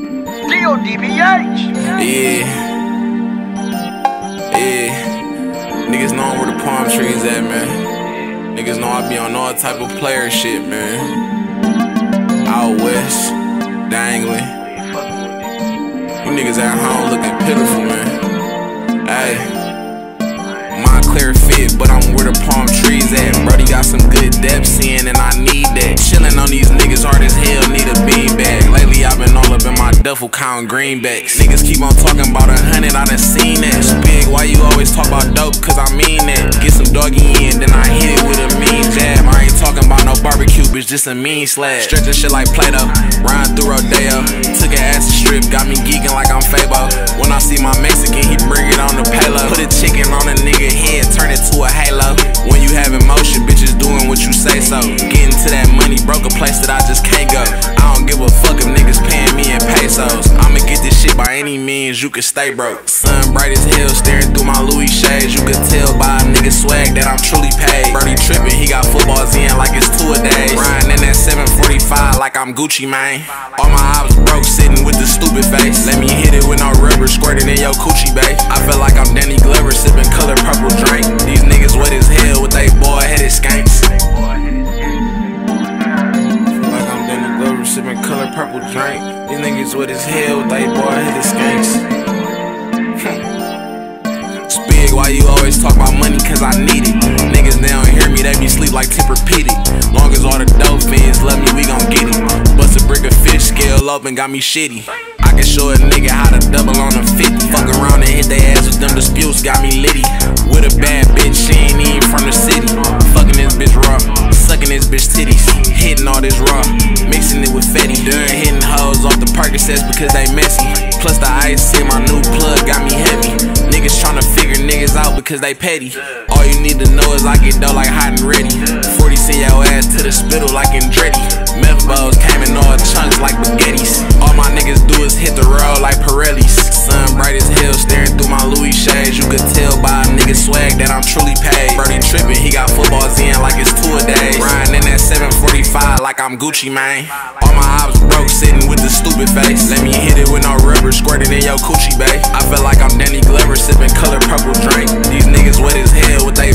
DODBH. Yeah. Yeah. Niggas know where the palm trees at, man. Niggas know I be on all type of player shit, man. Out west, dangling. You niggas at home looking pitiful, man. Duffel counting greenbacks. Niggas keep on talking about a hundred, I done seen that. Big, why you always talk about dope? Cause I mean that. Get some doggy in, then I hit it with a mean jab. I ain't talking about no barbecue, bitch, just a mean slab. Stretching shit like Play Doh, ride through Rodeo. Took an acid strip, got me geeking like I'm Fabo. When I see my Mexican, he bring it on the payload. Put a chicken on a nigga head, turn it to a halo. When you have emotion, bitches doing what you say so. Getting to that any means, you can stay broke. Sun bright as hell, staring through my Louis shades. You could tell by a nigga swag that I'm truly paid. Birdie tripping, he got footballs in like it's two a day. Riding in that 745 like I'm Gucci Mane. All my ops broke, sitting with the stupid face. Let me hit it with no rubber, squirting in your coochie, babe. I feel like sipping color purple drink. These niggas wet as hell with they boy headed skanks. It's big, why you always talk about money? Cause I need it. Niggas they don't hear me, they be sleep like Tempur-Pedic. Long as all the dope fiends love me, we gon' get it. Bust a brick of fish, scale up and got me shitty. I can show a nigga how to double on a 50. Fuck around and hit they ass with them disputes, got me litty. With a bad bitch, she ain't even from the city. Fucking this bitch raw, sucking this bitch titties. Hitting all this raw, off because they messy. Plus the ice in my new plug got me heavy. Niggas tryna figure niggas out because they petty. All you need to know is I get dough like hot and ready. 40 send your ass to the spittle like Andretti. Meth fact that I'm truly paid. Birdie tripping, he got footballs in like it's two a day. Riding in that 745 like I'm Gucci Mane. All my ops broke, sitting with the stupid face. Let me hit it with no rubber, squirting in your coochie, bay. I feel like I'm Danny Glover, sipping color purple drink. These niggas wet as hell with they